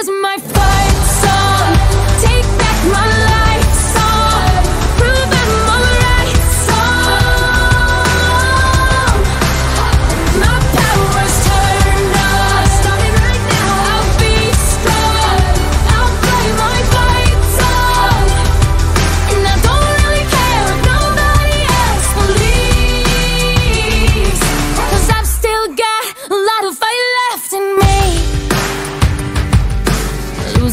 is my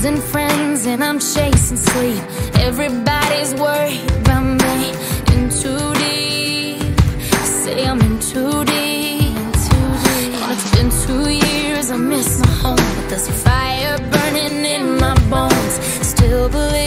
Losing friends and I'm chasing sleep. Everybody's worried about me. In too deep. I say I'm in too deep. It's been two years, I miss my home. But there's a fire burning in my bones. Still believe.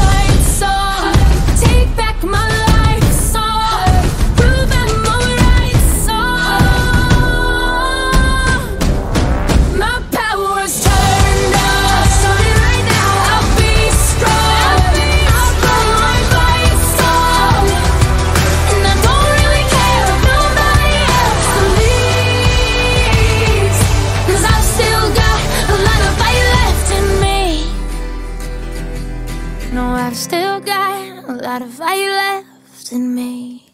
I've still got a lot of fight left in me.